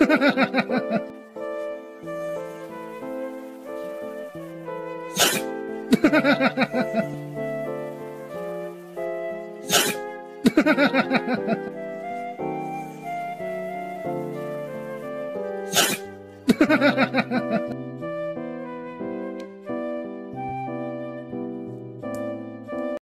Ha ha ha ha ha!